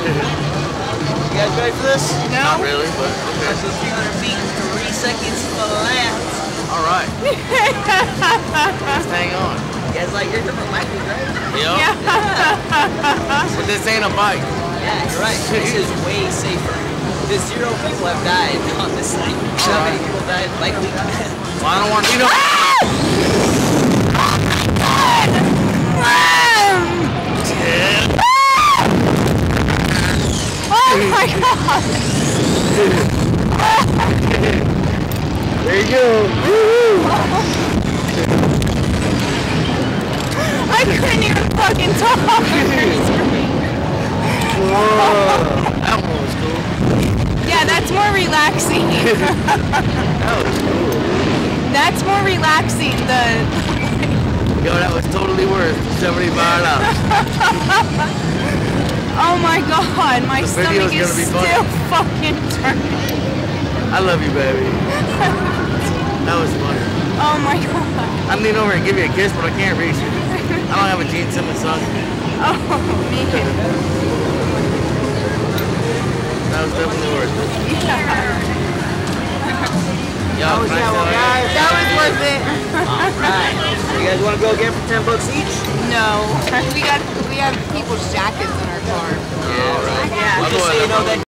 You guys ready for this? No. Not really, but okay. So 300 feet, three seconds flat. All right. Just hang on. You guys like your different bikes, right? Yep. Yeah. But this ain't a bike. Yeah, you're right. This is way safer. Because zero people have died on this thing. How many people died? Likely. Well, I don't want you know. Ah! Oh my god! There you go. I couldn't even fucking talk. That one was cool. yeah, that's more relaxing. That was cool. That's more relaxing. The Yo, that was totally worth seventy-five dollars. oh my god, my The stomach is gonna be funny. still fucking turning. I love you, baby. That was funny. Oh my god. I'm lean over and give you a kiss, but I can't reach you. I don't have a Gene Simmons song. Oh me. That was definitely worth it. Yo, How was that one, guys? That was worth it. Alright. You guys want to go again for 10 bucks each? No. We got we have people's jackets in our car. Yeah, right. Yeah. Just so you know that